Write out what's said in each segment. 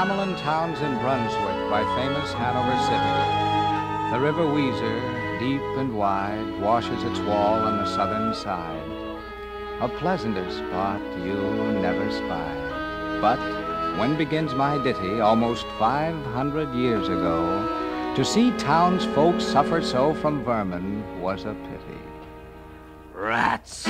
Hamelin Towns in Brunswick by famous Hanover City. The River Weser, deep and wide, washes its wall on the southern side. A pleasanter spot you never spied. But when begins my ditty, almost 500 years ago, to see townsfolk suffer so from vermin was a pity. Rats!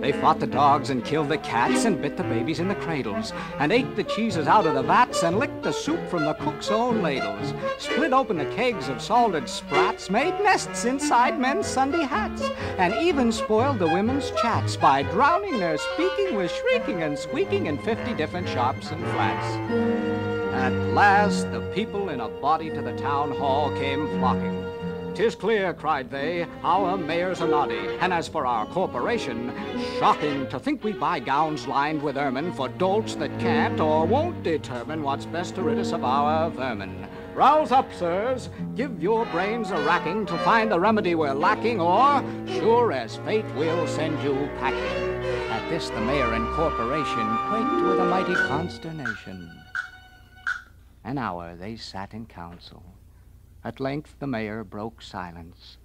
They fought the dogs and killed the cats and bit the babies in the cradles and ate the cheeses out of the vats and licked the soup from the cook's own ladles, split open the kegs of salted sprats, made nests inside men's Sunday hats, and even spoiled the women's chats by drowning their speaking with shrieking and squeaking in 50 different shops and flats. At last, the people in a body to the town hall came flocking. "'Tis clear," cried they, "our mayor's a noddy, and as for our corporation, shocking to think we buy gowns lined with ermine for dolts that can't or won't determine what's best to rid us of our vermin. Rouse up, sirs, give your brains a racking to find the remedy we're lacking, or sure as fate we'll send you packing." At this, the mayor and corporation quaked with a mighty consternation. An hour they sat in council. At length the mayor broke silence.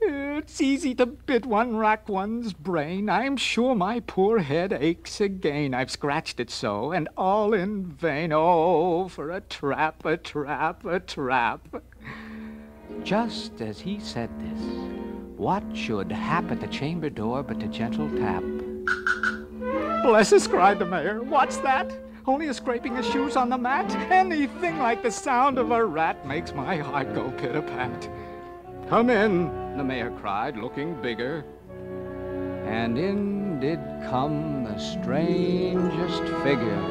It's easy to bid one rack one's brain. I'm sure my poor head aches again. I've scratched it so, and all in vain. Oh, for a trap, a trap, a trap. Just as he said this, what should hap at the chamber door but a gentle tap? Bless us, cried the mayor. What's that? Only a scraping of shoes on the mat? Anything like the sound of a rat makes my heart go pit-a-pat. Come in, the mayor cried, looking bigger. And in did come the strangest figure.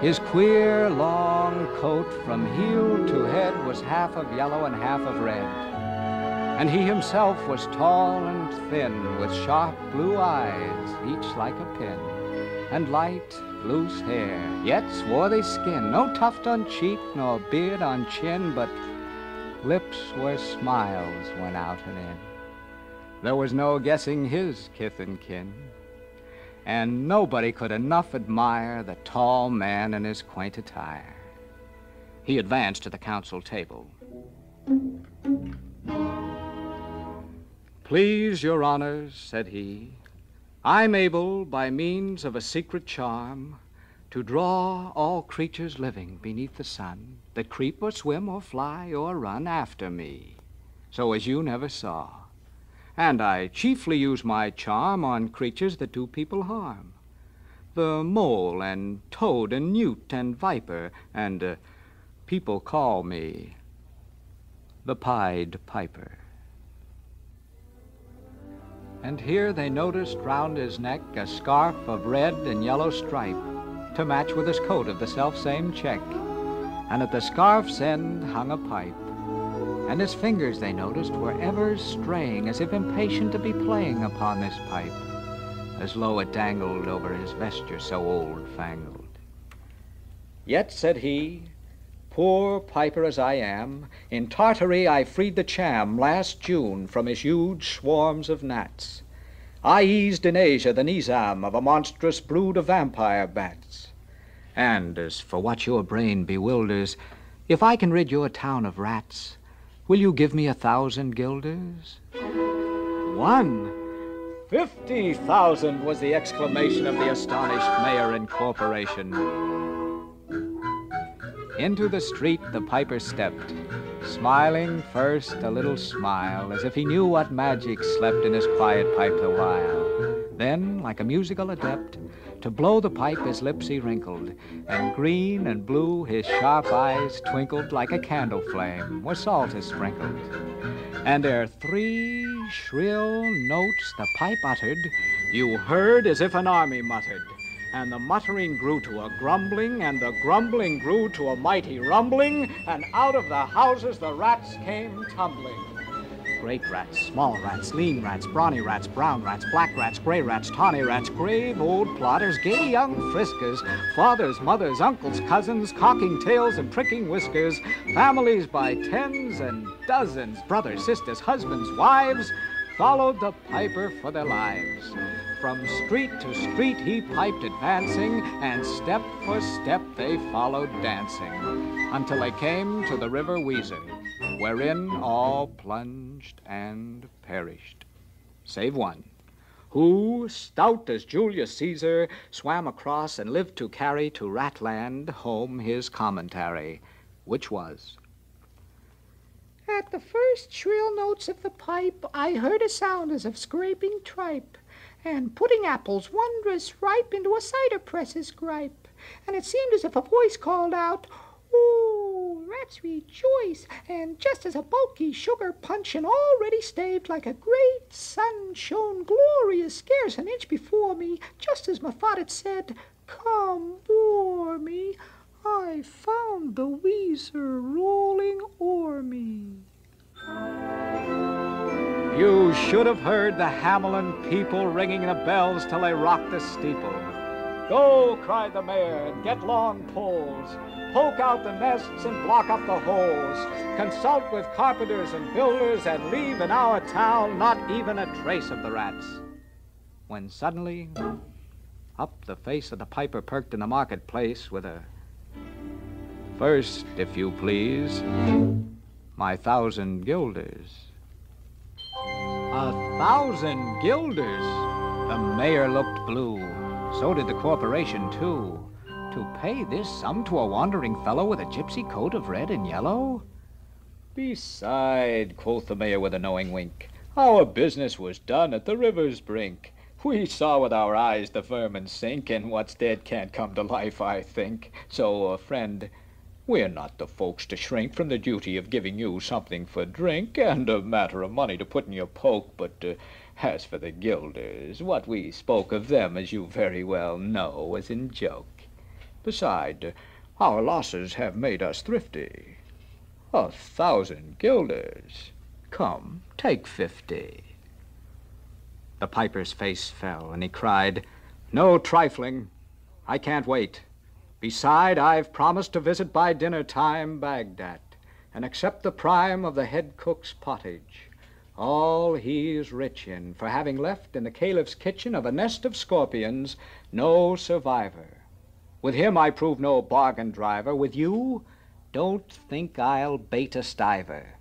His queer long coat from heel to head was half of yellow and half of red. And he himself was tall and thin, with sharp blue eyes, each like a pin, and light, loose hair, yet swarthy skin, no tuft on cheek nor beard on chin, but lips where smiles went out and in. There was no guessing his kith and kin, and nobody could enough admire the tall man in his quaint attire. He advanced to the council table. Please, your honors, said he, I'm able, by means of a secret charm, to draw all creatures living beneath the sun that creep or swim or fly or run after me, so as you never saw. And I chiefly use my charm on creatures that do people harm. The mole and toad and newt and viper, and uh, people call me the Pied Piper. And here they noticed round his neck a scarf of red and yellow stripe to match with his coat of the self-same check. And at the scarf's end hung a pipe. And his fingers, they noticed, were ever straying as if impatient to be playing upon this pipe, as low it dangled over his vesture so old-fangled. Yet, said he, Poor piper as I am, in Tartary I freed the Cham last June from his huge swarms of gnats. I eased in Asia the Nizam of a monstrous brood of vampire bats. And as for what your brain bewilders, if I can rid your town of rats, will you give me a thousand guilders? One! Fifty thousand was the exclamation of the astonished mayor and corporation. Into the street the piper stepped, smiling first a little smile, as if he knew what magic slept in his quiet pipe the while. Then, like a musical adept, to blow the pipe his lips he wrinkled, and green and blue his sharp eyes twinkled like a candle flame where salt is sprinkled. And ere three shrill notes the pipe uttered, you heard as if an army muttered and the muttering grew to a grumbling, and the grumbling grew to a mighty rumbling, and out of the houses the rats came tumbling. Great rats, small rats, lean rats, brawny rats, brown rats, black rats, gray rats, tawny rats, grave old plotters, gay young friskers, fathers, mothers, uncles, cousins, cocking tails and pricking whiskers, families by tens and dozens, brothers, sisters, husbands, wives, followed the piper for their lives. From street to street he piped advancing, and step for step they followed dancing, until they came to the river Weser, wherein all plunged and perished, save one, who, stout as Julius Caesar, swam across and lived to carry to Ratland home his commentary, which was At the first shrill notes of the pipe, I heard a sound as of scraping tripe, and putting apples wondrous ripe into a cider press's gripe, and it seemed as if a voice called out, Ooh, rats rejoice! And just as a bulky sugar puncheon already staved like a great sun shone glorious scarce an inch before me, just as methought it said, Come bore me, I found the Weser rolling o'er me. You should have heard the Hamelin people ringing the bells till they rocked the steeple. Go, cried the mayor, and get long poles. Poke out the nests and block up the holes. Consult with carpenters and builders and leave in our town not even a trace of the rats. When suddenly, up the face of the piper perked in the marketplace with a First, if you please, my thousand guilders. A thousand guilders! The mayor looked blue. So did the corporation, too. To pay this sum to a wandering fellow with a gypsy coat of red and yellow? Beside, quoth the mayor with a knowing wink, our business was done at the river's brink. We saw with our eyes the vermin sink, and what's dead can't come to life, I think. So, uh, friend, we're not the folks to shrink from the duty of giving you something for drink and a matter of money to put in your poke, but uh, as for the guilders, what we spoke of them, as you very well know, was in joke. Beside, our losses have made us thrifty. A thousand guilders. Come, take fifty. The piper's face fell, and he cried, No trifling. I can't wait. Beside, I've promised to visit by dinner time Bagdat, and accept the prime of the head cook's pottage. All he's rich in, for having left in the caliph's kitchen of a nest of scorpions no survivor. With him I prove no bargain driver. With you, don't think I'll bate a stiver.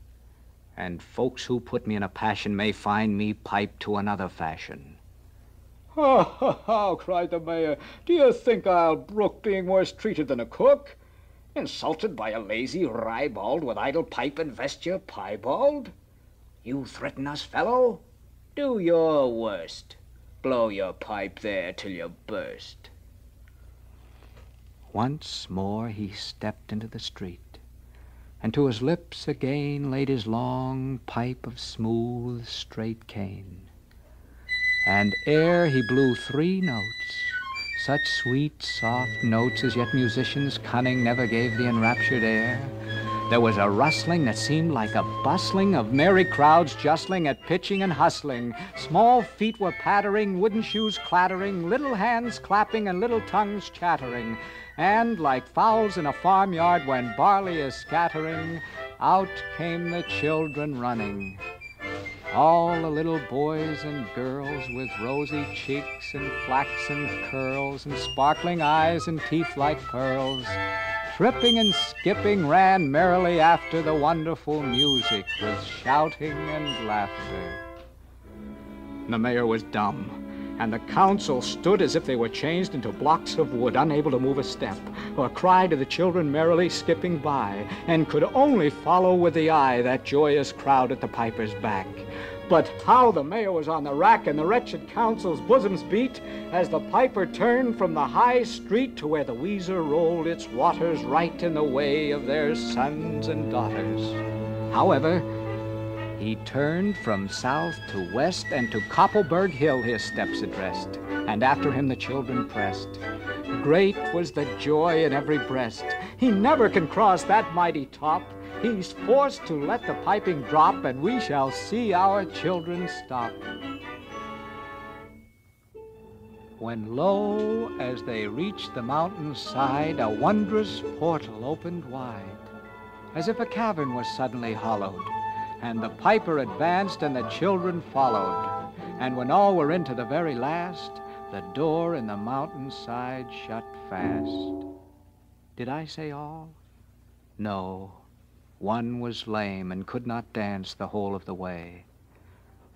And folks who put me in a passion may find me piped to another fashion. Ha, ha, ha, cried the mayor. Do you think I'll brook being worse treated than a cook? Insulted by a lazy ribald with idle pipe and vesture piebald? You threaten us, fellow? Do your worst. Blow your pipe there till you burst. Once more he stepped into the street, and to his lips again laid his long pipe of smooth, straight cane. And ere he blew three notes, such sweet, soft notes as yet musicians cunning never gave the enraptured air, there was a rustling that seemed like a bustling of merry crowds justling at pitching and hustling. Small feet were pattering, wooden shoes clattering, little hands clapping, and little tongues chattering. And like fowls in a farmyard when barley is scattering, out came the children running. All the little boys and girls with rosy cheeks and flaxen curls and sparkling eyes and teeth like pearls, tripping and skipping ran merrily after the wonderful music with shouting and laughter. The mayor was dumb, and the council stood as if they were changed into blocks of wood, unable to move a step, or cry to the children merrily skipping by, and could only follow with the eye that joyous crowd at the piper's back. But how the mayor was on the rack and the wretched council's bosoms beat as the piper turned from the high street to where the Weser rolled its waters right in the way of their sons and daughters. However, he turned from south to west, and to Koppelberg Hill his steps addressed, and after him the children pressed. Great was the joy in every breast. He never can cross that mighty top. He's forced to let the piping drop, and we shall see our children stop. When lo, as they reached the mountain's side, a wondrous portal opened wide, as if a cavern was suddenly hollowed, And the piper advanced, and the children followed. And when all were into the very last, the door in the mountainside shut fast. Did I say all? No. One was lame and could not dance the whole of the way.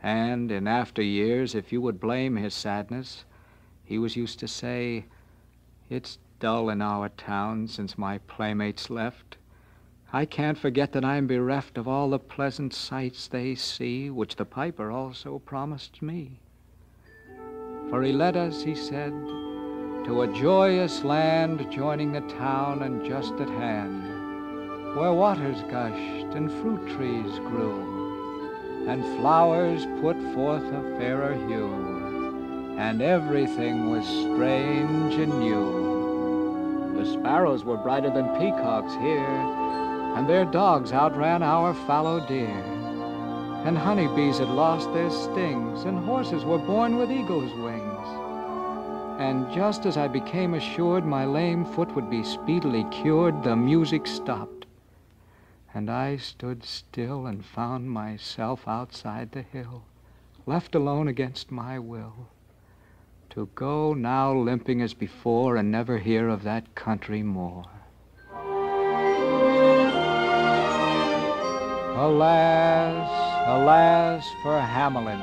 And in after years, if you would blame his sadness, he was used to say, It's dull in our town since my playmates left. I can't forget that I'm bereft of all the pleasant sights they see, which the piper also promised me. For he led us, he said, to a joyous land joining the town and just at hand, where waters gushed and fruit trees grew, and flowers put forth a fairer hue, and everything was strange and new. The sparrows were brighter than peacocks here, and their dogs outran our fallow deer. And honeybees had lost their stings, and horses were born with eagle's wings. And just as I became assured my lame foot would be speedily cured, the music stopped. And I stood still and found myself outside the hill, left alone against my will, to go now limping as before and never hear of that country more. Alas, alas for Hamelin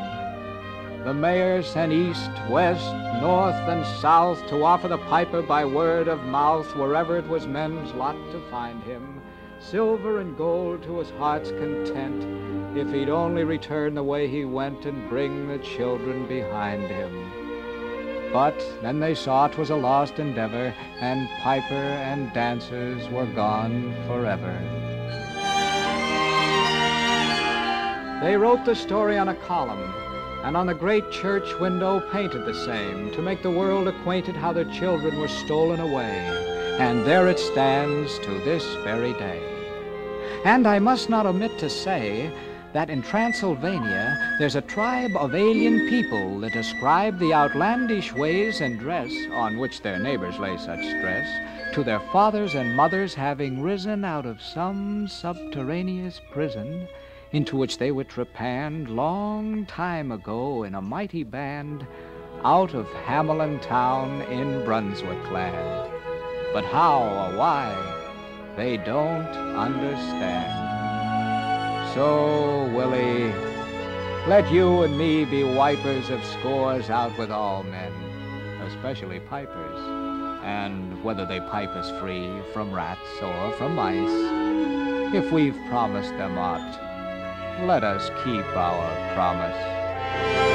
the mayor sent east, west, north, and south to offer the piper by word of mouth wherever it was men's lot to find him, silver and gold to his heart's content, if he'd only return the way he went and bring the children behind him. But then they saw 'twas a lost endeavor, and piper and dancers were gone forever. They wrote the story on a column, and on the great church window painted the same, to make the world acquainted how their children were stolen away. And there it stands to this very day. And I must not omit to say that in Transylvania there's a tribe of alien people that ascribe the outlandish ways and dress on which their neighbors lay such stress to their fathers and mothers having risen out of some subterraneous prison into which they were trepanned long time ago in a mighty band out of Hamelin town in Brunswick land. But how or why, they don't understand. So, Willie, let you and me be wipers of scores out with all men, especially pipers, and whether they pipe us free from rats or from mice, if we've promised them aught let us keep our promise.